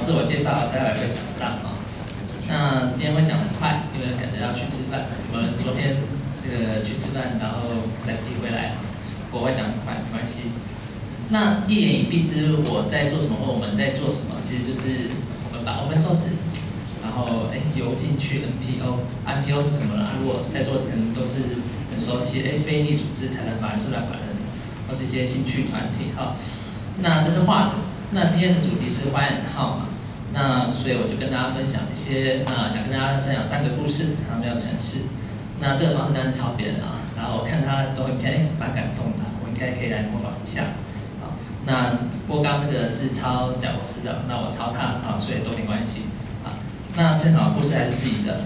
自我介绍待会会讲到啊。那今天会讲很快，因为赶着要去吃饭。我们昨天那个去吃饭，然后来不及回来，我会讲很快，没关系。那一言以蔽之，我在做什么或我们在做什么，其实就是我们把我们收拾，然后哎游进去 NPO，NPO 是什么呢？如果在座的人都是很熟悉，哎非利组织、才能法人、社团法人，或是一些兴趣团体哈。那这是画者，那今天的主题是花眼号嘛？那所以我就跟大家分享一些啊，想跟大家分享三个故事，然后没有城市。那这个方式当然抄别人啊，然后我看他照片，哎蛮感动的，我应该可以来模仿一下。那郭刚那个是抄贾博士的，那我抄他啊，所以都没关系啊。那现场故事还是自己的。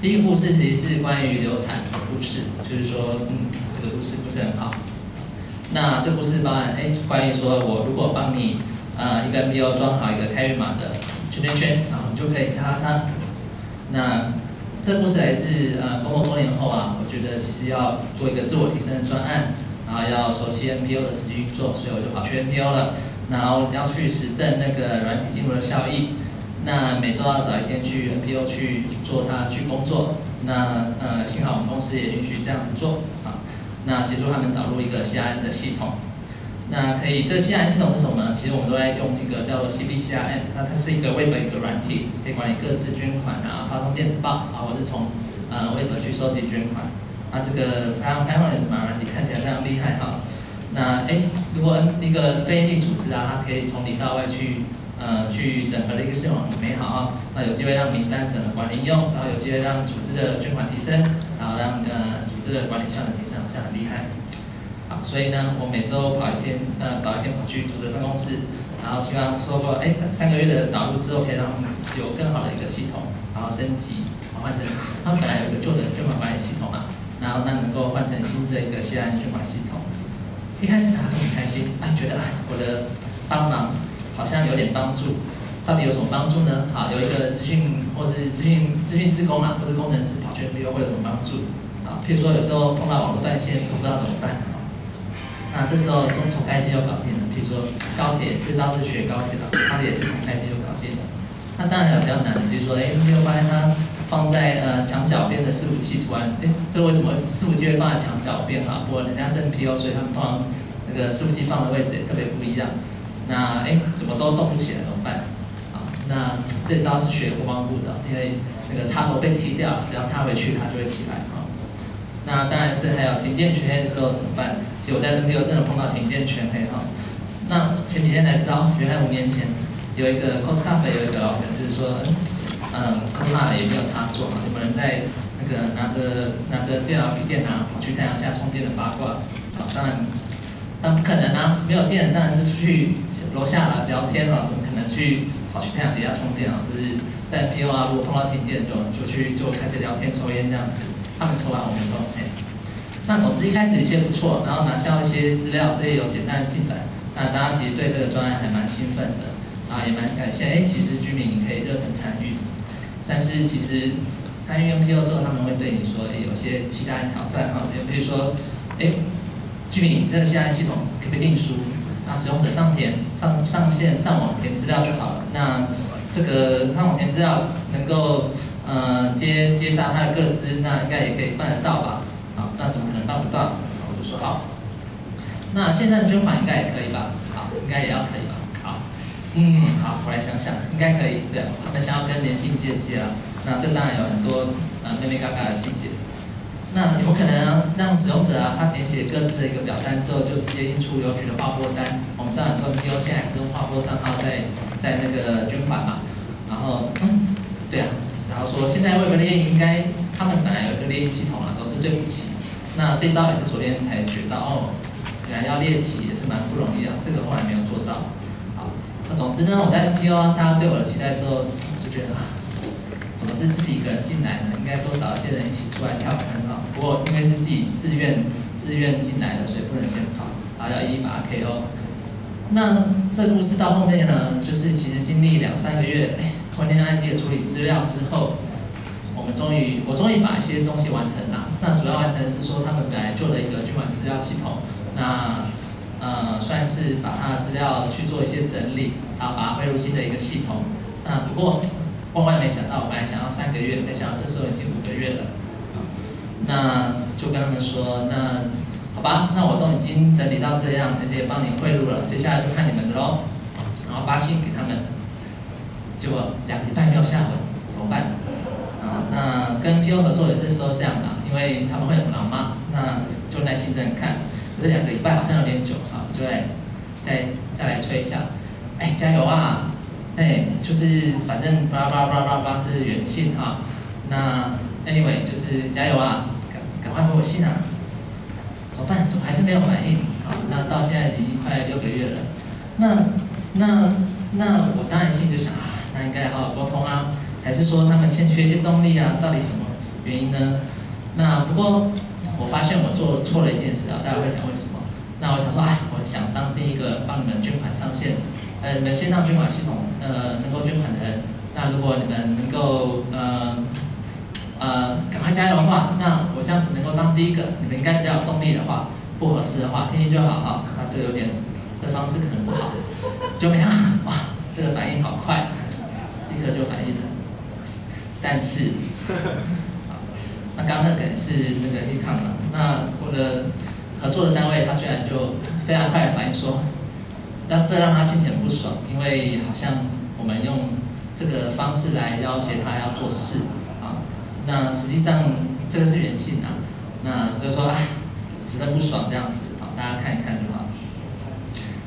第一个故事其实是关于流产的故事，就是说，嗯，这个故事不是很好。那这故事包含，哎，关于说我如果帮你呃一个 NPO 装好一个开源码的圈圈圈，然后你就可以叉叉。那这故事来自呃工作多年后啊，我觉得其实要做一个自我提升的专案。然后要熟悉 NPO 的实际运作，所以我就跑去 NPO 了。然后要去实证那个软体进入的效益。那每周要找一天去 NPO 去做它去工作。那呃，幸好我们公司也允许这样子做啊。那协助他们导入一个 CRM 的系统。那可以，这 CRM 系统是什么呢？其实我们都在用一个叫做 CBCRM，它它是一个 Web 一个软体，可以管理各自捐款啊，发送电子报啊，或是从呃 Web 去收集捐款。那这个开放开放也是蛮软体，看起来非常厉害哈。那哎，如果一个非营利组织啊，它可以从里到外去呃去整合的一个系统很美好啊。那有机会让名单整合管理用，然后有机会让组织的捐款提升，然后让呃组织的管理效能提升，好像很厉害。好，所以呢，我每周跑一天，呃，早一天跑去组织办公室，然后希望说过，哎，三个月的导入之后，可以让他们有更好的一个系统，然后升级，换成他们本来有一个旧的捐款管理系统嘛。然后那能够换成新的一个西安捐款系统，一开始大家都很开心，哎，觉得哎我的帮忙好像有点帮助，到底有什么帮助呢？好，有一个资讯或是资讯资讯职工啦，或是工程师跑去 NPO 会有什么帮助？啊，譬如说有时候碰到网络断线，是不知道怎么办，那这时候从重开机就搞定了。比如说高铁，这招是学高铁的，它也是重开机就搞定了。那当然还有比较难的，比如说哎，没有发现它。放在呃墙角边的伺服器，突然，哎，这为什么伺服器会放在墙角边哈？不过人家是 NPO，所以他们通常那个伺服器放的位置也特别不一样。那哎，怎么都动不起来怎么办？啊，那这招是学国防部的，因为那个插头被踢掉，只要插回去它就会起来啊。那当然是还有停电全黑的时候怎么办？其实我在 NPO 真的碰到停电全黑哈。那前几天才知道，原来五年前有一个 Costco 有一个老梗，就是说。嗯，恐怕也没有插座嘛，有没有人在那个拿着拿着电脑笔电啊，跑去太阳下充电的八卦？啊，当然，那不可能啊，没有电当然是出去楼下了聊天了，怎么可能去跑去太阳底下充电啊？就是在 P O 啊，如果碰到停电就就去就开始聊天抽烟这样子，他们抽完，我们抽，哎，那总之一开始一切不错，然后拿下一些资料，这些有简单的进展，那大家其实对这个专案还蛮兴奋的，啊，也蛮感谢，哎，其实居民你可以热忱参与。但是其实参与 NPO 之后，他们会对你说，诶，有些其他的挑战哈，比如说，诶，居民这个 CI 系统可不可以定书？那使用者上填上上线上网填资料就好了。那这个上网填资料能够呃接接下他的个资，那应该也可以办得到吧？好，那怎么可能办不到？我就说好。那线上捐款应该也可以吧？好，应该也要可以吧？好嗯，好，我来想想，应该可以。对，他们想要跟联信接接啊，那这当然有很多呃妹妹嘎嘎的细节。那有可能让使用者啊，他填写各自的一个表单之后，就直接印出邮局的划拨单。我们知道很多 NPO 现在还是用划拨账号在在那个捐款嘛。然后，对啊，然后说现在 Web 列印应该他们本来有一个列印系统啊，总是对不起。那这招也是昨天才学到哦，原来要列起也是蛮不容易啊，这个后来没有做到。那总之呢，我在 NPO 啊，大家对我的期待之后，就觉得啊，怎么是自己一个人进来呢？应该多找一些人一起出来跳坑啊。不过因为是自己自愿自愿进来的，所以不能先跑，还要一一把 KO。那这故事到后面呢，就是其实经历两三个月昏天暗地的处理资料之后，我们终于我终于把一些东西完成了。那主要完成是说他们本来做了一个捐款资料系统，那。呃，算是把他的资料去做一些整理，然后，把它汇入新的一个系统。那不过万万没想到，我本来想要三个月，没想到这时候已经五个月了。啊，那就跟他们说，那好吧，那我都已经整理到这样，而且帮你汇入了，接下来就看你们的喽。然后发信给他们，结果两个礼拜没有下文，怎么办？啊，那跟 PO 合作也是说这样的，因为他们会很忙嘛，那就耐心等看。这两个礼拜好像有点久，哈，就来再再来催一下，哎，加油啊！哎，就是反正巴拉巴拉巴拉巴拉，这是远信哈。那 anyway 就是加油啊，赶赶快回我信啊！怎么办？怎么还是没有反应？啊，那到现在已经快六个月了。那那那我当然心里就想啊，那应该好好沟通啊，还是说他们欠缺一些动力啊？到底什么原因呢？那不过。我发现我做错了一件事啊，大家会讲为什么？那我想说，哎，我想当第一个帮你们捐款上线，呃，你们线上捐款系统，呃，能够捐款的人，那如果你们能够，呃，呃，赶快加油的话，那我这样子能够当第一个，你们应该比较有动力的话，不合适的话，听听就好哈。那这有点，这方式可能不好，就没有，哇，这个反应好快，立刻就反应了，但是。那刚那个是那个 e c o n 了，那我的合作的单位他居然就非常快的反应说，让这让他心情很不爽，因为好像我们用这个方式来要挟他要做事啊，那实际上这个是人性啊，那就说十分不爽这样子，好大家看一看就好。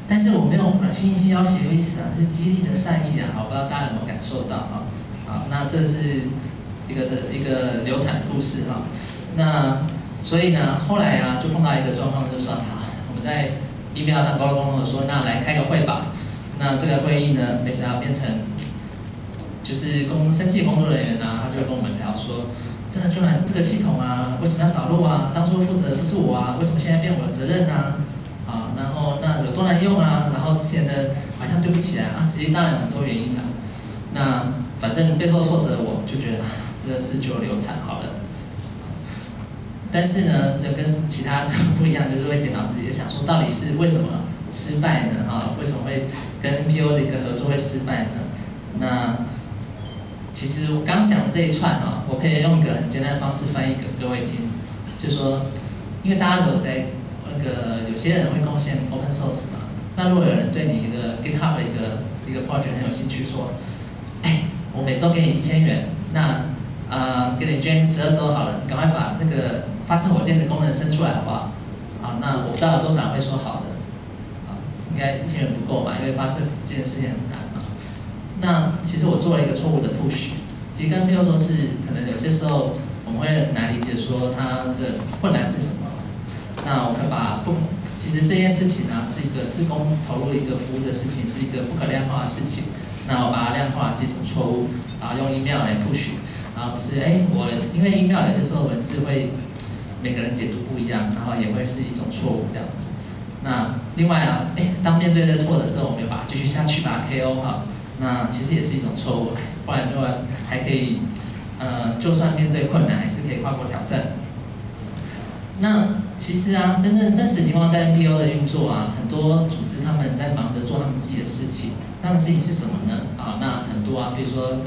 但是我没有轻轻要挟的意思啊，是激励的善意啊，好不知道大家有没有感受到啊？好，那这是。一个是一个流产的故事哈，那所以呢，后来啊就碰到一个状况，就是说，好，我们在 email 上沟通的说，那来开个会吧。那这个会议呢，没想到变成，就是工生气工作人员呢，他就跟我们聊说，这个居然这个系统啊，为什么要导入啊？当初负责的不是我啊，为什么现在变我的责任呢？啊，多难用啊？然后之前的好像对不起来啊，其实当然有很多原因的。那反正备受挫折，我就觉得。这个事就流产好了，但是呢，那跟其他时候不一样，就是会检讨自己，想说到底是为什么失败呢？啊，为什么会跟 NPO 的一个合作会失败呢？那其实我刚讲的这一串啊，我可以用一个很简单的方式翻译给各位听，就说，因为大家都有在那个有些人会贡献 open source 嘛，那如果有人对你一个 GitHub 的一个一个 project 很有兴趣，说，哎，我每周给你一千元，那呃，给你捐十二周好了，你赶快把那个发射火箭的功能生出来好不好？好，那我不知道多少人会说好的，啊，应该一千元不够吧？因为发射这件事情很难嘛。那其实我做了一个错误的 push，其实跟比如说是可能有些时候我们会很难理解说它的困难是什么。那我可把不，其实这件事情呢是一个自工投入一个服务的事情，是一个不可量化的事情。那我把它量化是一种错误，然后用 email 来 push。啊，不是，哎，我因为 email 有些时候文字会每个人解读不一样，然后也会是一种错误这样子。那另外啊，哎，当面对这错的时候，我们要把它继续下去，把它 KO 哈。那其实也是一种错误，不然的话还可以，呃，就算面对困难，还是可以跨过挑战。那其实啊，真正真实情况在 NPO 的运作啊，很多组织他们在忙着做他们自己的事情，他们事情是什么呢？啊，那很多啊，比如说。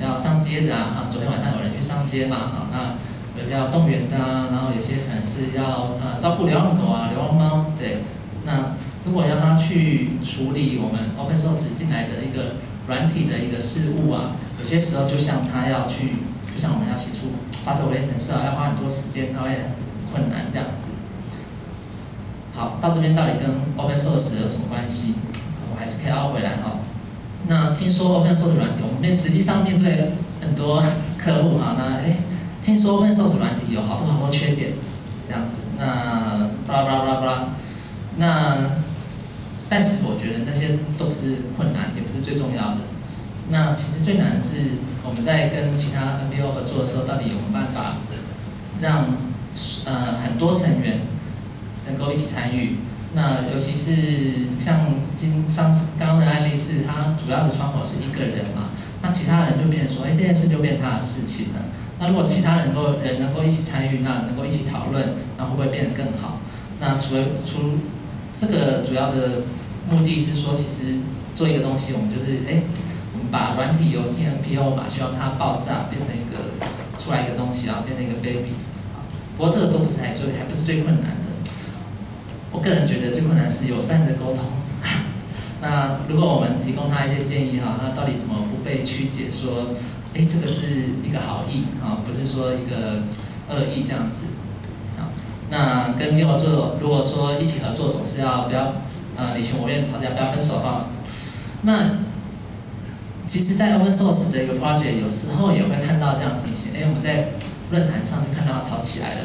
要上街的啊，哈，昨天晚上有人去上街嘛，哈，那有要动员的啊，然后有些可能是要啊照顾流浪狗啊、流浪猫，对，那如果要他去处理我们 open source 进来的一个软体的一个事务啊，有些时候就像他要去，就像我们要写出发射火箭程式啊，要花很多时间，他会很困难这样子。好，到这边到底跟 open source 有什么关系？我还是可以凹回来哈。那听说 Open Source 软体，我们面实际上面对很多客户哈，那哎，听说 Open Source 软体有好多好多缺点，这样子，那巴拉巴拉巴拉巴拉，那但其实我觉得那些都不是困难，也不是最重要的。那其实最难的是我们在跟其他 NPO 合作的时候，到底有没有办法让呃很多成员能够一起参与？那尤其是像今上次刚刚的案例是，他主要的窗口是一个人嘛，那其他人就变成说，哎，这件事就变他的事情了。那如果其他人都人能够一起参与，那能够一起讨论，那会不会变得更好？那除了除这个主要的目的是说，其实做一个东西，我们就是哎，我们把软体由进 NPO 嘛，希望它爆炸变成一个出来一个东西，然后变成一个 baby。不过这个都不是还最还不是最困难的。我个人觉得最困难是友善的沟通。那如果我们提供他一些建议哈，那到底怎么不被曲解说，哎，这个是一个好意啊，不是说一个恶意这样子。啊，那跟朋友做，如果说一起合作，总是要不要呃你情我愿吵架，不要分手哈。那其实，在 open source 的一个 project，有时候也会看到这样情形，哎，我们在论坛上就看到吵起来了，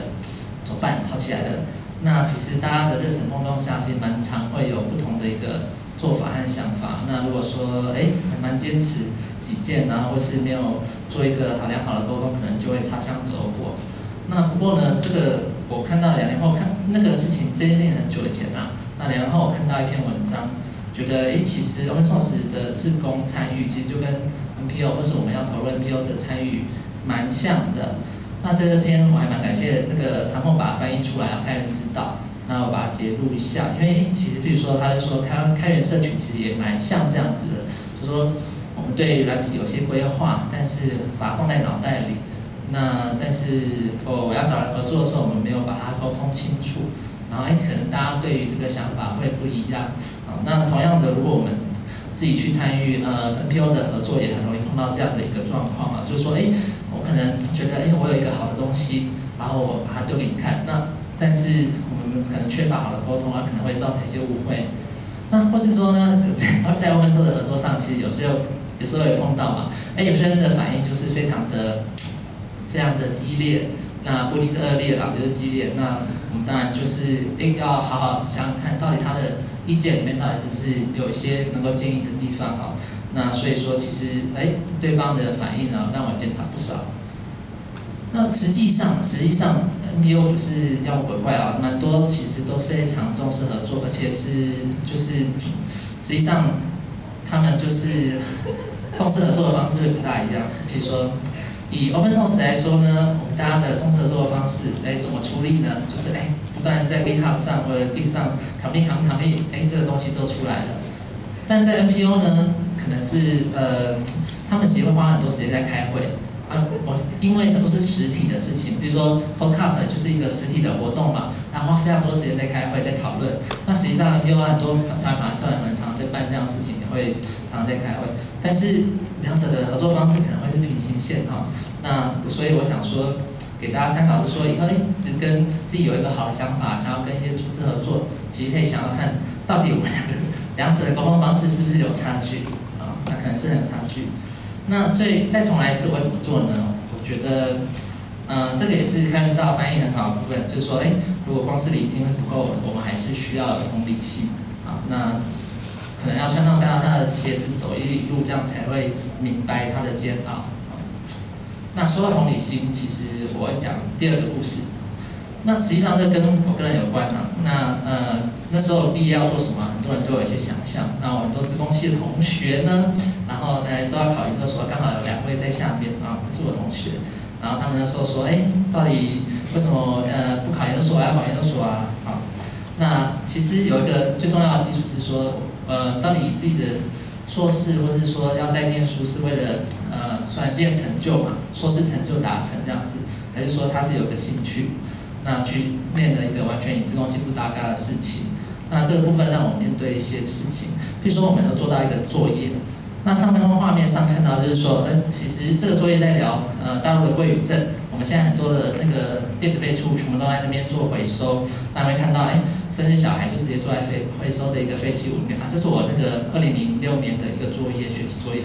怎么办？吵起来了。那其实大家的热忱碰撞下，其实蛮常会有不同的一个做法和想法。那如果说哎还蛮坚持己见啊，或是没有做一个好良好的沟通，可能就会擦枪走火。那不过呢，这个我看到两年后看那个事情，这件事情很久以前啦。那两年后我看到一篇文章，觉得哎其实 open source 的自工参与，其实就跟 NPO 或是我们要投入 NPO 者参与蛮像的。那这篇我还蛮感谢那个唐凤把它翻译出来啊，开源知道。那我把它截录一下，因为其实比如说他就说开开源社群其实也蛮像这样子的，就说我们对软体有些规划，但是把它放在脑袋里。那但是哦我要找人合作的时候，我们没有把它沟通清楚。然后哎，可能大家对于这个想法会不一样。啊，那同样的，如果我们自己去参与呃 NPO 的合作，也很容易碰到这样的一个状况啊，就是说哎。可能觉得，哎，我有一个好的东西，然后我把它丢给你看。那但是我们可能缺乏好的沟通啊，可能会造成一些误会。那或是说呢，在我们做的合作上，其实有时候有时候也碰到嘛。哎，有些人的反应就是非常的非常的激烈。那不一定是恶劣啦，就是激烈。那我们当然就是哎，要好好想想看，到底他的意见里面到底是不是有一些能够建议的地方啊？那所以说，其实哎，对方的反应呢，让我检讨不少。那实际上，实际上，NPO 不是妖魔鬼怪啊，蛮多其实都非常重视合作，而且是就是，实际上，他们就是 重视合作的方式会不大一样。比如说，以 Open Source 来说呢，我们大家的重视合作的方式，哎，怎么处理呢？就是哎，不断在 GitHub 上或者 Git 上 commit commit commit，哎，这个东西都出来了。但在 NPO 呢？可能是呃，他们其实会花很多时间在开会我是因为都是实体的事情，比如说 Postcard 就是一个实体的活动嘛，然后花非常多时间在开会在讨论。那实际上也有很多采访社团们常常在办这样事情，也会常常在开会。但是两者的合作方式可能会是平行线哈。那所以我想说，给大家参考是说，以后哎，跟自己有一个好的想法，想要跟一些组织合作，其实可以想要看到底我们两个两者的沟通方式是不是有差距啊。那可能是很差距。那最再重来一次，我会怎么做呢？我觉得，呃，这个也是看知道翻译很好的部分，就是说，哎，如果光是聆听不够，我们还是需要同理心。啊，那可能要穿上他他的鞋子走一路，这样才会明白他的煎熬。那说到同理心，其实我会讲第二个故事。那实际上这跟我个人有关啊。那呃那时候毕业要做什么，很多人都有一些想象。那我很多自工系的同学呢，然后呢都要考研究所，刚好有两位在下面啊，是我同学。然后他们那时候说，哎，到底为什么呃不考研究所要考研究所啊？好，那其实有一个最重要的基础是说，呃，到底自己的硕士或是说要在念书是为了呃算练成就嘛，硕士成就达成这样子，还是说他是有个兴趣？那去面了一个完全与自动性不搭嘎的事情，那这个部分让我面对一些事情，譬如说我们要做到一个作业，那上面画面上看到就是说，哎，其实这个作业在聊，呃，大陆的归语症，我们现在很多的那个电子废弃物全部都在那边做回收，那会看到，哎，甚至小孩就直接坐在废回收的一个废弃物里面啊，这是我那个二零零六年的一个作业，学习作业，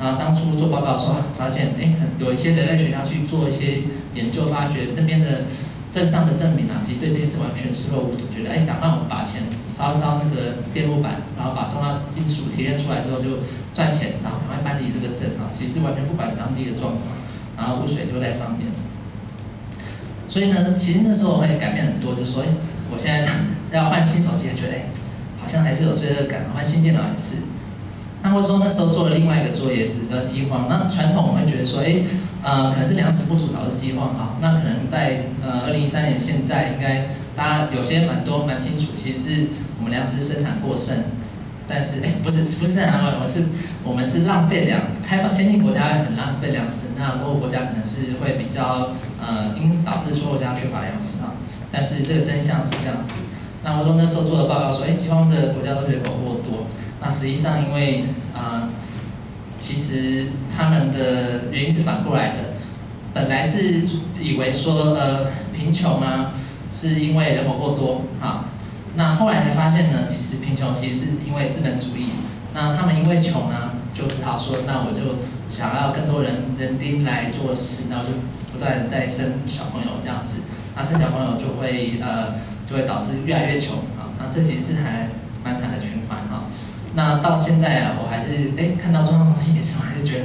然后当初做报告的时候发现，哎，有一些人类学家去做一些研究，发觉那边的。镇上的镇民啊，其实对这件事完全视若无睹，觉得哎，赶快我们把钱烧烧那个电路板，然后把重要金属提炼出来之后就赚钱，然后赶快搬离这个镇啊，其实完全不管当地的状况，然后污水就在上面。所以呢，其实那时候我会改变很多，就说哎，我现在要换新手机，觉得哎，好像还是有罪恶感，换新电脑也是。那或者说那时候做了另外一个作业是叫饥荒，那传统我们会觉得说，哎，呃，可能是粮食不足导致饥荒哈，那可能在呃二零一三年现在应该大家有些蛮多蛮清楚，其实是我们粮食生产过剩，但是哎，不是不是生产过剩，我是我们是浪费粮，开发先进国家很浪费粮食，那落后国家可能是会比较呃，因导致落后国家缺乏粮食啊。但是这个真相是这样子。那我说那时候做的报告说，哎，饥荒的国家都是人口过。那实际上因为啊，其实他们的原因是反过来的。本来是以为说呃贫穷啊，是因为人口过多啊。那后来才发现呢，其实贫穷其实是因为资本主义。那他们因为穷呢，就只好说，那我就想要更多人人丁来做事，然后就不断在生小朋友这样子。那生小朋友就会呃，就会导致越来越穷啊。那这其实是还蛮惨的循环哈。那到现在啊，我还是哎看到中央东西也是，我还是觉得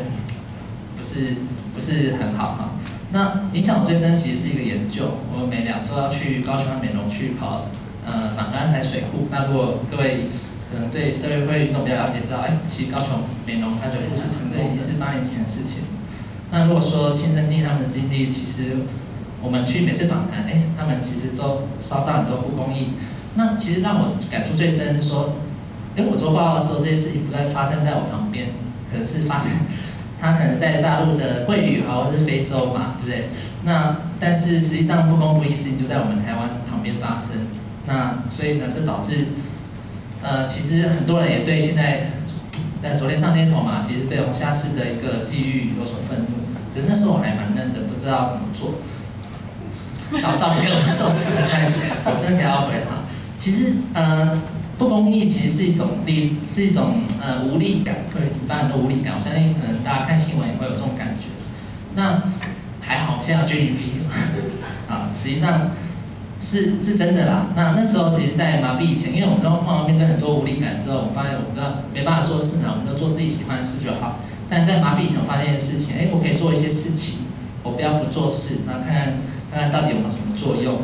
不是不是很好哈。那影响我最深其实是一个研究，我每两周要去高雄美容去跑呃反安反水库。那如果各位可能对社会会运动比较了解，知道哎，其实高雄美容反水库是成这已经是八年前的事情。那如果说亲身经历他们的经历，其实。我们去每次访谈，哎，他们其实都烧到很多不公义。那其实让我感触最深是说，哎，我做报告的时候，这些事情不断发生在我旁边，可能是发生，他可能是在大陆的贵屿啊，或是非洲嘛，对不对？那但是实际上不公不义事情就在我们台湾旁边发生。那所以呢，这导致，呃，其实很多人也对现在，呃，昨天上天头嘛，其实对龙虾市的一个际遇有所愤怒。可是那时候我还蛮嫩的，不知道怎么做。到到底跟我们受死的关系？我真的要回答。其实，呃，不公义其实是一种力，是一种呃无力感，会引发很多无力感。我相信可能大家看新闻也会有这种感觉。那还好，我现在有 J D V 啊，实际上是是真的啦。那那时候其实，在麻痹以前，因为我们都碰到面对很多无力感之后，我们发现我们都没办法做事呢，我们都做自己喜欢的事就好。但在麻痹以前，我发现一件事情，哎，我可以做一些事情，我不要不做事，那看看。看看到底有没有什么作用？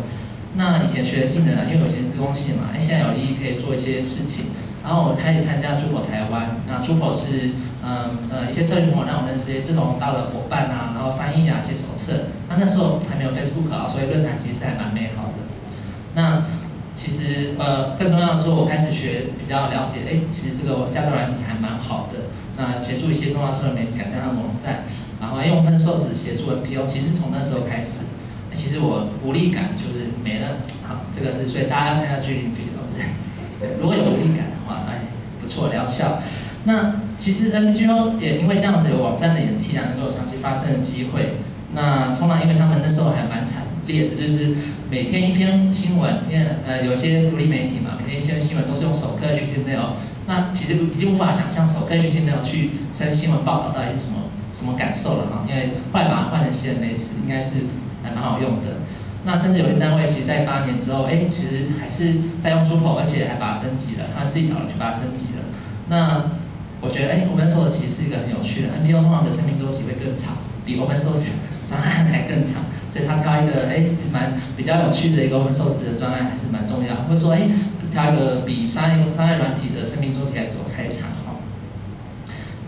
那以前学的技能啊，因为我以前是自工系嘛，哎，现在有利益可以做一些事情。然后我开始参加珠宝台湾，那珠宝是嗯呃一些社群朋友让我认识一些志同道的伙伴啊，然后翻译啊写手册。那那时候还没有 Facebook 啊，所以论坛其实还蛮美好的。那其实呃更重要的是，我开始学比较了解，哎，其实这个驾照软体还蛮好的。那协助一些重要社会媒体改善他们网站，然后用分寿司协助 NPO，其实从那时候开始。其实我无力感就是没了，好，这个是所以大家要参加去领费的，不是？对，如果有无力感的话，哎，不错疗效。那其实 NGO 也因为这样子有网站的演替啊，能够长期发生的机会。那通常因为他们那时候还蛮惨烈的，就是每天一篇新闻，因为呃有些独立媒体嘛，每天一篇新闻都是用手刻去听内容。那其实已经无法想象手刻去听内容去生新闻报道到底是什么什么感受了哈，因为后来把它换成 CMS，应该是。蛮好用的，那甚至有些单位其实，在八年之后，哎，其实还是在用 Drupal，而且还把它升级了，他自己找人去把它升级了。那我觉得，哎，Open Source 其实是一个很有趣的，NPO 通常的生命周期会更长，比 Open Source 专案还更长，所以他挑一个，哎，蛮比较有趣的一个 Open Source 的专案还是蛮重要，或者说，哎，挑一个比商业商业软体的生命周期还走还长。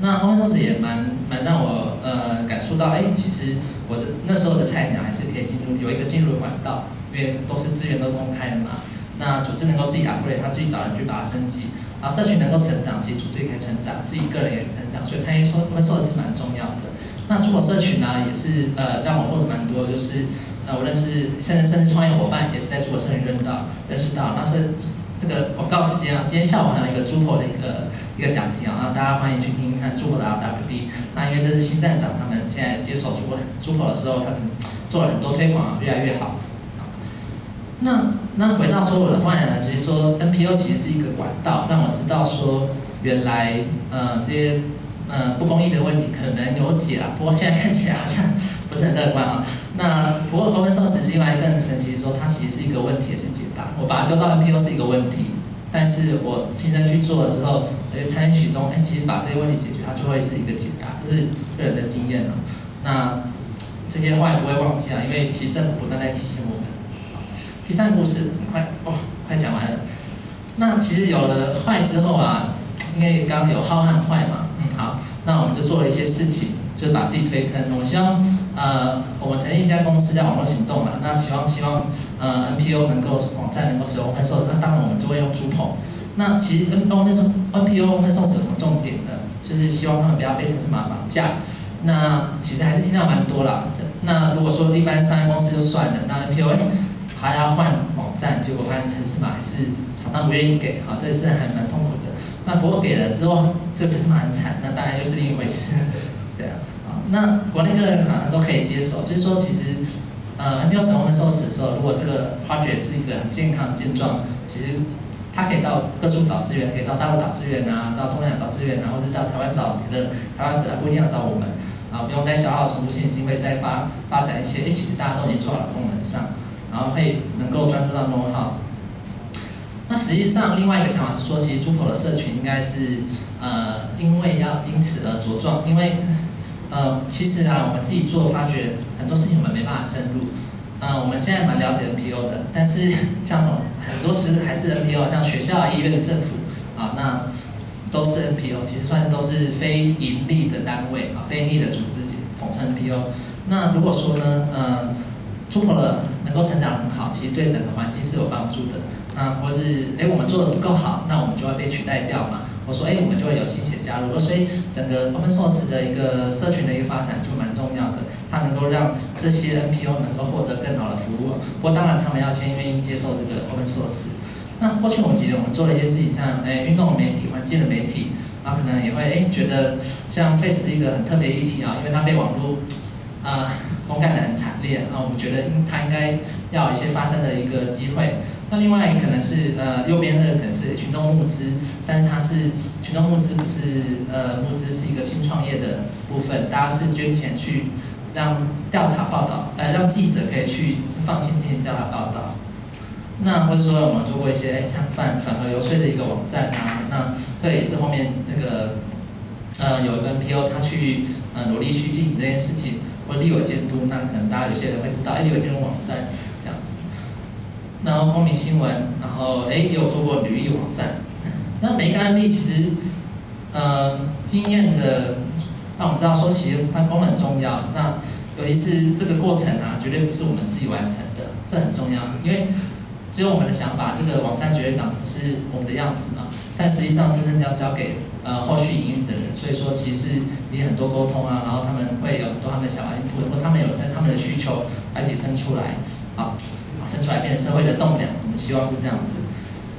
那 office 也蛮蛮让我呃感受到，哎，其实我的那时候的菜鸟还是可以进入有一个进入的管道，因为都是资源都公开的嘛。那组织能够自己 upgrade，他自己找人去把它升级，然后社群能够成长，其实组织也可以成长，自己个人也可以成长，所以参与说 Open Source 是蛮重要的。那中国社群呢，也是呃让我获得蛮多，就是呃我认识甚至甚至创业伙伴也是在中国社群认到认识到，那是。这个广告时间啊，今天下午还有一个朱婆的一个一个讲题啊，大家欢迎去听听看朱婆的 RWD。那因为这是新站长他们现在接手朱朱婆的时候，他们做了很多推广，越来越好。那那回到说我的话呢，其实说 NPO 其实是一个管道，让我知道说原来呃这些呃不公益的问题可能有解了，不过现在看起来好像。不是很乐观啊。那不过 Open Source 另外一个很神奇，说它其实是一个问题，也是解答。我把它丢到 NPO 是一个问题，但是我亲身去做了之后，而且参与其中，哎，其实把这些问题解决，它就会是一个解答。这是个人的经验了。那这些话也不会忘记啊，因为其实政府不断在提醒我们。第三个故事很快哦，快讲完了。那其实有了坏之后啊，因为刚刚有好和坏嘛，嗯，好，那我们就做了一些事情，就把自己推坑。我希望。呃，我们成立一家公司叫网络行动嘛，那希望希望呃 NPO 能够网站能够使用 Open Source，那当然我们就会用 Drupal。那其实 N Open NPO Open Source 有什么重点呢？就是希望他们不要被城市码绑架。那其实还是听到蛮多啦。那如果说一般商业公司就算了，那 NPO 还要换网站，结果发现城市码还是厂商不愿意给，好，这是还蛮痛苦的。那不过给了之后，这城市码很惨，那当然又是另一回事。那国内各人可能都可以接受，就是说其实。呃，NPO 使用 Open Source 的时候，如果这个 project 是一个很健康健壮，其实它可以到各处找资源，可以到大陆找资源啊，到东南亚找资源，然后是到台湾找别的台湾者，不一定要找我们，啊，不用再消耗重复性的经费再发发展一些，诶，其实大家都已经做好了功能上，然后会能够专注到 know how。那实际上另外一个想法是说，其实 Drupal 的社群应该是呃，因为要因此而茁壮，因为。呃，其实啊，我们自己做发觉很多事情我们没办法深入。呃，我们现在蛮了解 NPO 的，但是 像什么很多时还是 NPO，像学校、医院、政府啊，那都是 NPO，其实算是都是非盈利的单位啊，非盈利的组织统称 NPO。那如果说呢，呃，做了能够成长很好，其实对整个环境是有帮助的。那或是哎，我们做的不够好，那我们就会被取代掉嘛。我说，哎，我们就会有新血加入，所以整个 Open Source 的一个社群的一个发展就蛮重要的，它能够让这些 NPO 能够获得更好的服务。不过当然，他们要先愿意接受这个 Open Source。那过去我们记得我们做了一些事情，像哎运动媒体、环境的媒体，啊可能也会哎觉得像 Face 是一个很特别议题啊，因为它被网络啊 公干的很惨烈，啊我们觉得它应该要有一些发声的一个机会。那另外可能是呃右边那个可能是群众募资，但是它是群众募资不是呃募资是一个新创业的部分，大家是捐钱去让调查报道，呃让记者可以去放心进行调查报道。那或者说我们做过一些像反反核游说的一个网站啊，那这也是后面那个呃有一个 NPO 他去呃努力去进行这件事情，或立委监督，那可能大家有些人会知道，哎立委监督网站这样子。然后公民新闻，然后哎也有做过履历网站。那每一个案例其实，呃，经验的让我们知道说，其实分工很重要。那尤其是这个过程啊，绝对不是我们自己完成的，这很重要。因为只有我们的想法，这个网站绝对长只是我们的样子嘛。但实际上真正要交给呃后续营运的人，所以说其实你很多沟通啊，然后他们会有很多他们的想法，或他们有在他们的需求而且生出来，好。生出来变成社会的栋梁，我们希望是这样子。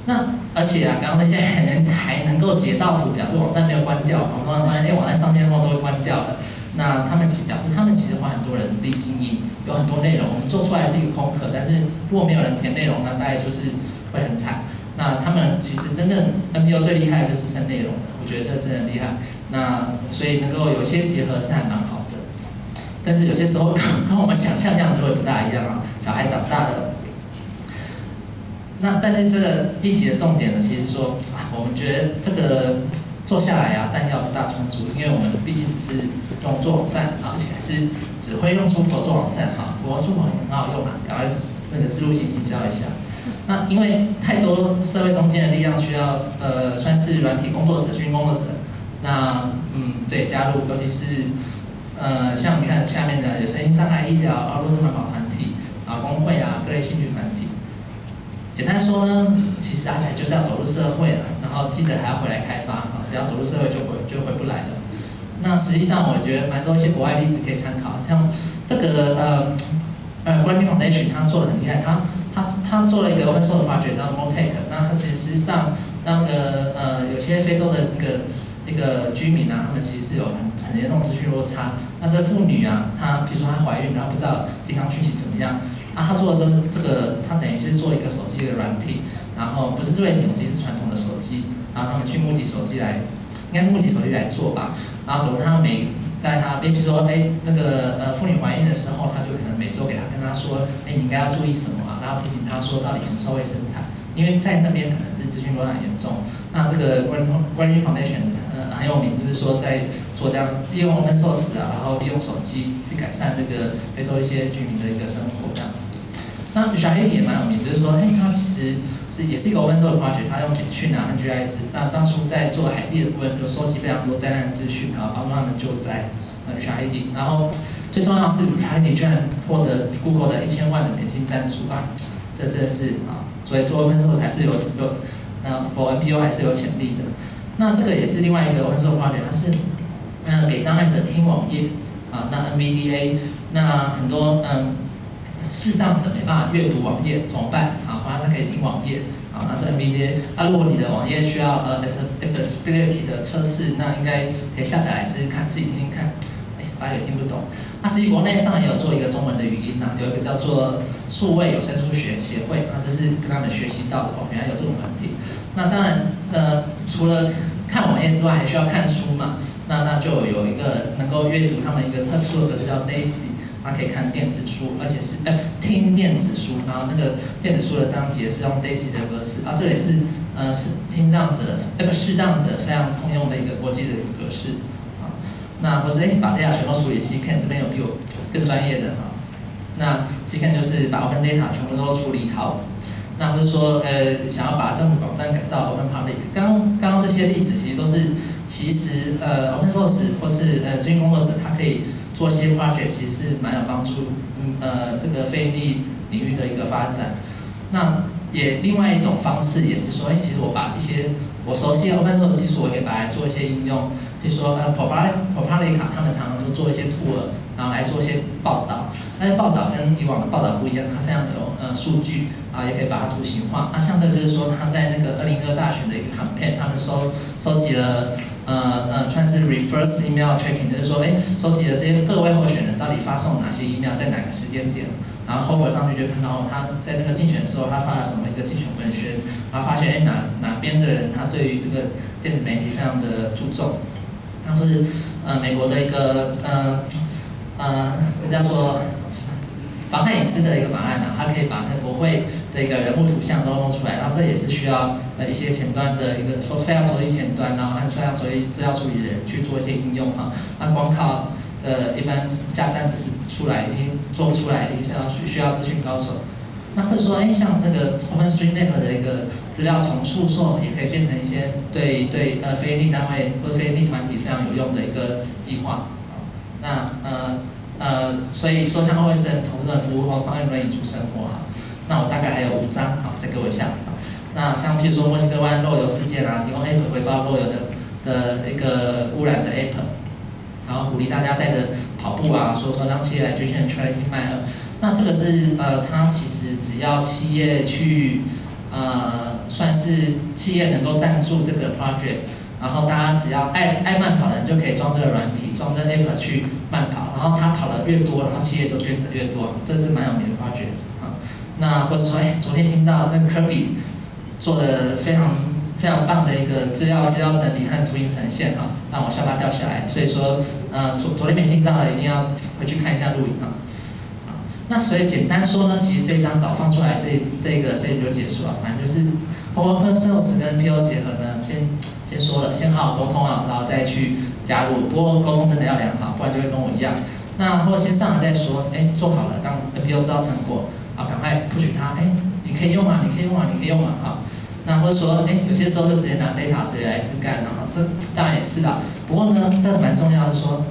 那而且啊，刚刚那些还能还能够截到图，表示网站没有关掉。我们发现，哎，网站上线后都会关掉的。那他们其表示，他们其实花很多人力经营，有很多内容，我们做出来是一个空壳。但是如果没有人填内容，那大概就是会很惨。那他们其实真正 NPO 最厉害的就是生内容的，我觉得这真的很厉害。那所以能够有些结合是还蛮好的。但是有些时候跟跟我们想象样子会不大一样啊。小孩长大了。那但是这个议题的重点呢，其实说啊，我们觉得这个做下来啊，弹药不大充足，因为我们毕竟只是用做网站，而且还是只会用中国做网站哈，不过中国很好用啊，赶快那个自入性行销一下。那因为太多社会中间的力量需要，呃，算是软体工作者、军工作者，那嗯，对，加入，尤其是呃，像你看下面的有声音障碍医疗啊，弱势环保团体啊，工会啊，各类兴趣团。简单说呢，其实阿仔就是要走入社会了，然后记得还要回来开发啊，不要走入社会就回就回不来了。那实际上我觉得蛮多一些国外例子可以参考，像这个呃呃 Grammy Foundation 他做的很厉害，他他他做了一个 Open Source project 叫 Motake，那他其实实际上让那个呃有些非洲的一个一个居民啊，他们其实是有很很严重资讯落差。那这妇女啊，她比如说她怀孕，她不知道健康讯息怎么样。啊，他做的这这个，他等于是做一个手机的软体，然后不是智慧型手机，是传统的手机，然后他们去募集手机来，应该是募集手机来做吧。然后总之他每在他，比如说，哎，那个呃妇女怀孕的时候，他就可能每周给他跟他说，哎，你应该要注意什么啊？然后提醒他说到底什么时候会生产，因为在那边可能是资讯落差严重。那这个关关于 foundation 呃很有名，就是说在做这样利用 open source 啊，然后利用手机去改善这个非洲一些居民的一个生活这样子。那小黑也蛮有名，就是说，哎，他其实是也是一个 open source project，他用简讯啊和 GIS，那当初在做海地的部分，就收集非常多灾难资讯，然后帮助他们救灾。呃，小黑地，然后最重要是小黑居然获得 Google 的一千万的美金赞助啊，这真的是啊，所以做 Open Source 还是有有那 For NPO 还是有潜力的。那这个也是另外一个 Open Source project，它是嗯给障碍者听网页啊，那 NVDA，那很多嗯视障者没办法阅读网页怎么办？啊，反正他可以听网页。好，那这 NVDA，那如果你的网页需要呃 S S b i l i t y 的测试，那应该可以下载来试试看，自己听听看。哎，发现也听不懂。那实际国内上也有做一个中文的语音呐，有一个叫做数位有声书学协会，啊，这是跟他们学习到的哦，原来有这种问题。那当然，呃，除了看网页之外，还需要看书嘛。那那就有一个能够阅读他们一个特殊的格式叫 Daisy。它可以看电子书，而且是呃听电子书，然后那个电子书的章节是用 Daisy 的格式，啊，这也是呃是听障者那个视障者非常通用的一个国际的一个格式，啊，那或是哎把 data 全部处理 c c a n 这边有比我更专业的哈，那 c c a n 就是把 open data 全部都处理好，那不是说呃想要把政府网站改造 open public，刚刚刚这些例子其实都是其实呃 open source 或是呃咨询工作者他可以。做一些挖掘其实是蛮有帮助，嗯呃这个费力领域的一个发展。那也另外一种方式也是说，哎，其实我把一些我熟悉的 open source 技术，我可以把它做一些应用。比如说呃 p o p a p o p a l i c a 他们常常都做一些 tour，然后来做一些报道。但是报道跟以往的报道不一样，它非常有呃数据啊，也可以把它图形化。那像这就是说，他在那个二零二大选的一个 campaign，他们收收集了。呃呃，算是 reverse email tracking，就是说，哎，收集了这些各位候选人到底发送哪些 email，在哪个时间点，然后 hover 上去就看到他在那个竞选的时候，他发了什么一个竞选文宣，然后发现，哎，哪哪边的人他对于这个电子媒体非常的注重，像是呃美国的一个呃呃，人家说妨害隐私的一个法案啊，它可以把那个国会。的一个人物图像都弄出来，然后这也是需要呃一些前端的一个说非要处理前端，然后还需要处理资料处理的人去做一些应用哈。那光靠呃一般架站只是出来，一定做不出来，你是要需需要咨询高手。那或者说，哎，像那个 OpenStreetMap 的一个资料重塑售，也可以变成一些对对呃非利单位或者非利团体非常有用的一个计划。那呃呃，所以说像 OSN 同志们服务或方便轮椅出生活哈。那我大概还有五张，好，再给我一下。那像譬如说墨西哥湾漏油事件啊，提供 App 回报漏油的的一个污染的 App，然后鼓励大家带着跑步啊，说说让企业来捐献 Charity Mile。那这个是呃，它其实只要企业去呃，算是企业能够赞助这个 project，然后大家只要爱爱慢跑的人就可以装这个软体，装这个 App 去慢跑，然后他跑的越多，然后企业就捐的越多，这是蛮有名的 project。那或者说，哎，昨天听到那个科比做的非常非常棒的一个资料资料整理和图形呈现哈，让我下巴掉下来。所以说，呃，昨昨天没听到的一定要回去看一下录影哈。那所以简单说呢，其实这一张早放出来，这这个 C 就结束了。反正就是 Open Source 跟 PO 结合呢，先先说了，先好好沟通啊，然后再去加入。不过沟通真的要良好，不然就会跟我一样。那或先上了再说，哎，做好了让 NPO 知道成果。啊，赶快 push 它，哎，你可以用啊，你可以用啊，你可以用啊，哈。那或者说，哎，有些时候就直接拿 data 直接来自干，然后这当然也是的。不过呢，这蛮重要的，说，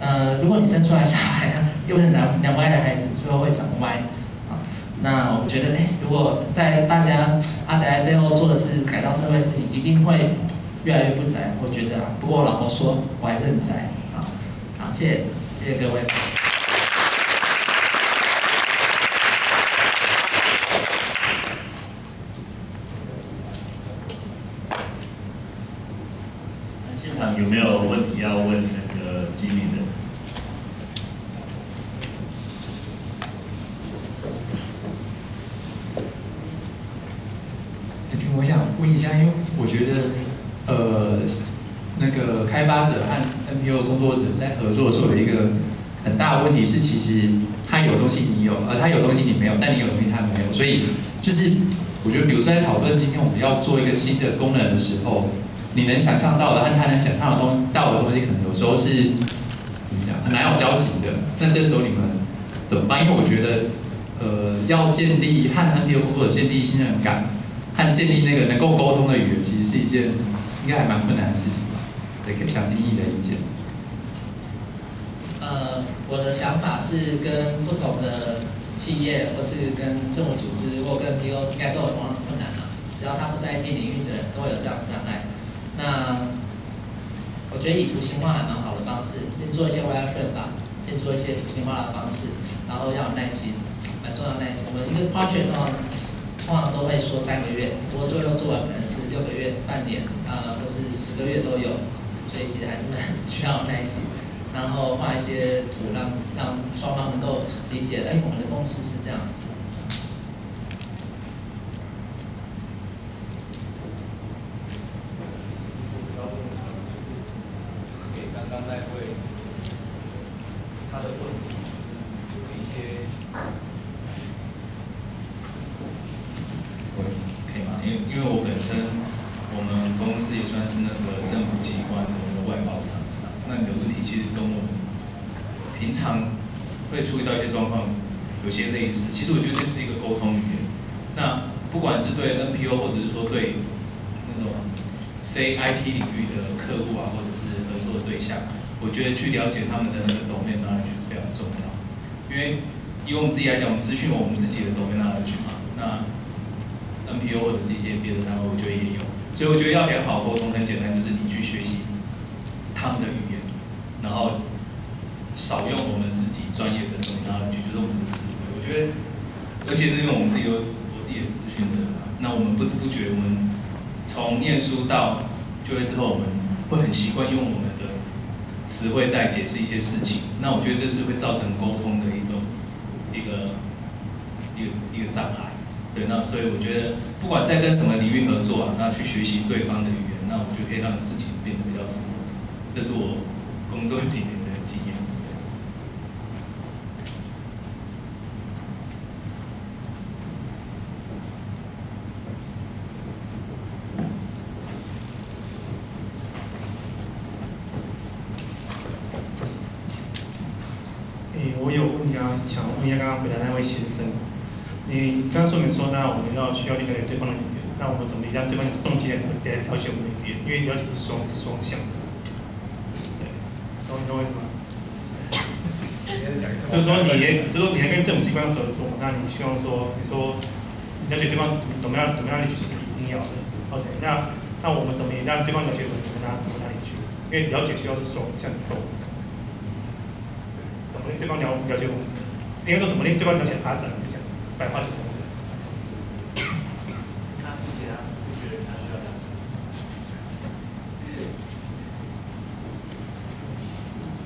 呃，如果你生出来小孩 又是两两歪的孩子，最后会长歪，啊，那我觉得，哎，如果在大家阿宅背后做的是改造社会事情，一定会越来越不宅，我觉得啊。不过我老婆说，我还是很宅，啊，好，谢谢，谢谢各位。有没有问题要问那个经理的？我想问一下，因为我觉得，呃，那个开发者和 NPO 工作者在合作的时候有一个很大的问题是，其实他有东西你有，而他有东西你没有，但你有东西他没有，所以就是我觉得，比如说在讨论今天我们要做一个新的功能的时候。你能想象到的和他能想象的东西到的东西，可能有时候是怎么讲，很难有交集的。那这时候你们怎么办？因为我觉得，呃，要建立和 NPO 工作者建立信任感，和建立那个能够沟通的语言，其实是一件应该还蛮困难的事情吧？对，可以想听你的意见。呃，我的想法是跟不同的企业，或是跟政府组织，或跟 PO 应该都有同样的困难啊。只要他不是 IT 领域的人，都会有这样的障碍。那我觉得以图形化还蛮好的方式，先做一些 wireframe 吧，先做一些图形化的方式，然后要有耐心，蛮重要耐心。我们一个 project 通常，通常都会说三个月，不过最后做完可能是六个月、半年，啊、或是十个月都有，所以其实还是蛮需要耐心。然后画一些图让让双方能够理解，哎，我们的公司是这样子。给刚刚那位他的问题有一些可以吗？因为因为我本身我们公司也算是那个政府机关的那个外包厂商，那你的问题其实跟我们平常会注意到一些状况有些类似。其实我觉得这是一个沟通语言。那不管是对 NPO 或者是说对那种非 IT 领域的客户啊，或者是合作的对象，我觉得去了解他们的那个 domain knowledge 是非常重要。因为以我们自己来讲，我们资讯我们自己的 domain knowledge 嘛，那 NPO 或者是一些别的单位，我觉得也有。所以我觉得要良好沟通，很简单，就是你去学习他们的语言，然后少用我们自己专业的 domain knowledge，就是我们的词汇。我觉得，而且是因为我们自己有我自己也是资讯的人嘛，那我们不知不觉，我们从念书到就业之后，我们会很习惯用我们的词汇在解释一些事情。那我觉得这是会造成沟通的一种一个一个一个障碍。对，那所以我觉得，不管在跟什么领域合作啊，那去学习对方的语言，那我就可以让事情变得比较舒服。这是我工作几年的经验。诶，我有问题啊，想问一下刚刚回答那位先生。你刚刚说明说，那我们要需要去了解对方的语言，那我们怎么让对方有动机来来了解我们的语言？因为了解是双双向的。对，懂懂我意思吗？就是说你也，就是说你还跟政府机关合作，那你希望说，你说你了解对方怎么样怎么样领取是一定要的。OK，那那我们怎么也让对方了解我们怎么样怎么样领取？因为了解需要是双向的。怎么令对方了了解我们？应该说怎么令对方了解发展？就讲白话就这样子。他不解啊，不觉得他需要这样。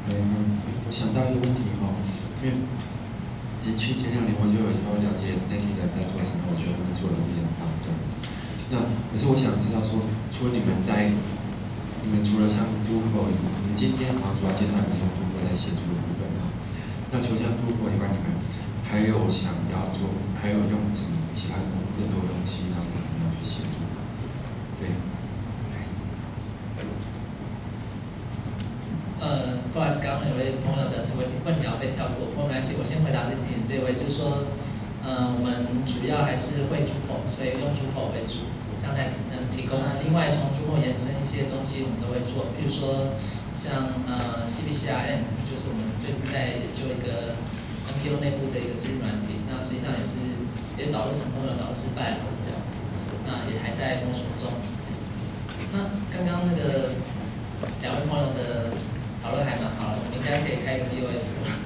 嗯，我想到一个问题哦，因为其实去前两年我就有稍微了解 n e t 的在做什么，我觉得他们做的也很棒这样子。那可是我想知道说，除了你们在，你们除了像 Drupal，你们今天好像主要介绍你们用 Drupal 在协助的部分嘛？那除了像 Drupal 以外，你们还有想要做，还有用什么其他更更多东西，然后怎么样去协助？对，呃，不好意思，刚刚有位朋友跳过，不过没关系，我先回答这你这位，就是说，呃，我们主要还是会出口，所以用出口为主，这样才能提供。那另外从出口延伸一些东西，我们都会做，比如说像呃 C B C R N，就是我们最近在研究一个 NPO 内部的一个资讯软体，那实际上也是也导入成功，有导入失败了这样子，那也还在摸索中。那刚刚那个两位朋友的讨论还蛮好的，我们应该可以开一个 BOF。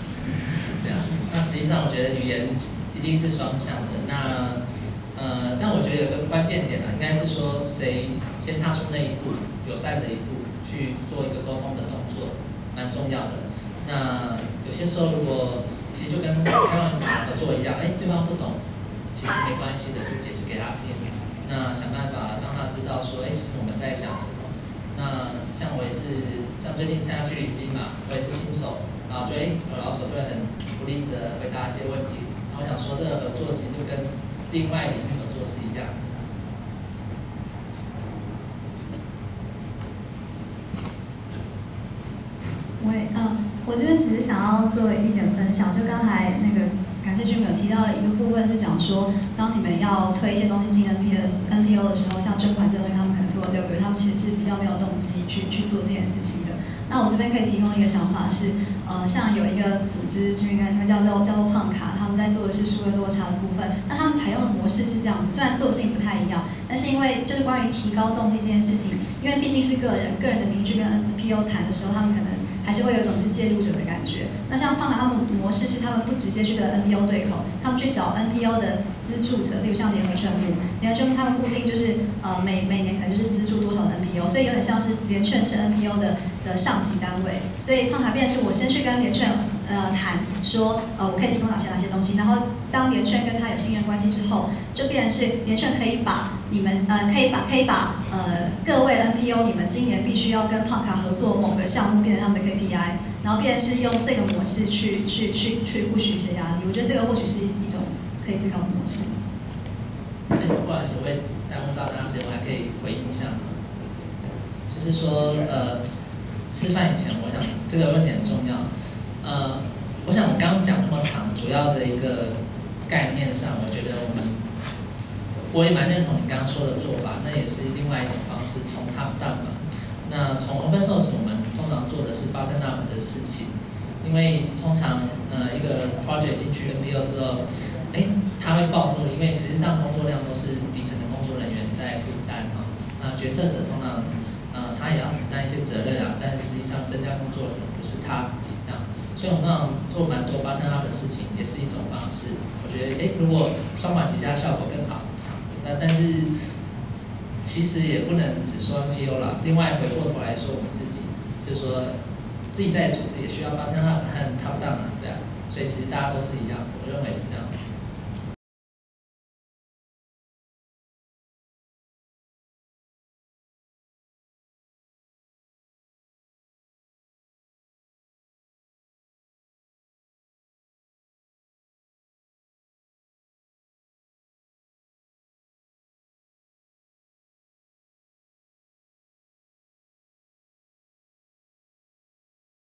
那实际上我觉得语言一定是双向的。那呃，但我觉得有个关键点啊，应该是说谁先踏出那一步，友善的一步，去做一个沟通的动作，蛮重要的。那有些时候如果其实就跟开玩笑合作一样，哎，对方不懂，其实没关系的，就解释给他听。那想办法让他知道说，哎，其实我们在想什么。那像我也是，像最近参加去领兵嘛，我也是新手，然后就哎，我老手会很鼓励的回答一些问题。然后我想说，这个合作其实就跟另外领域合作是一样的。我也嗯，我这边只是想要做一点分享，就刚才那个感谢君有提到一个部分是讲说，当你们要推一些东西进 NP 的 NPO 的时候，像捐款这东西，他们可能推了六个月，他们其实是比较没有动机去去做这件事情的。那我这边可以提供一个想法是，呃，像有一个组织，就应该叫做叫做胖卡，他们在做的是数位落差的部分。那他们采用的模式是这样子，虽然做的事情不太一样，但是因为就是关于提高动机这件事情，因为毕竟是个人，个人的名义去跟 NPO 谈的时候，他们可能还是会有种是介入者的感觉。那像胖卡他们模式是他们不直接去跟 NPO 对口，他们去找 NPO 的资助者，例如像联合劝募，联合劝募他们固定就是呃每每年可能就是资助多少的 NPO，所以有点像是联劝是 NPO 的的上级单位，所以胖卡变成是我先去跟联劝呃谈说呃我可以提供哪些哪些东西，然后当联劝跟他有信任关系之后，就变成是联劝可以把你们呃可以把可以把呃各位 NPO 你们今年必须要跟胖卡合作某个项目变成他们的 KPI，然后变成是用这个模式去去去去不许一些压力，我觉得这个或许是一种可以思考的模式。哎，不好意思，我会耽误到大家时间，我还可以回应一下吗？就是说，呃，吃饭以前，我想这个问题很重要。呃，我想我刚讲那么长，主要的一个概念上，我觉得我们我也蛮认同你刚刚说的做法，那也是另外一种方式，从 top down 嘛。那从 open source，我们通常做的是 bottom up 的事情，因为通常呃一个 project 进去 NPO 之后，哎，他会暴怒，因为实际上工作量都是底层的工作人员在负担嘛。那决策者通常呃他也要承担一些责任啊，但实际上增加工作可能不是他这样，所以我们通常做蛮多 bottom up 的事情，也是一种方式。我觉得哎，如果双管齐下，效果更好。那但是其实也不能只说 NPO 啦，另外回过头来说我们自己，就是说自己在组织也需要帮上他和 top down 啊，这样，所以其实大家都是一样，我认为是这样子。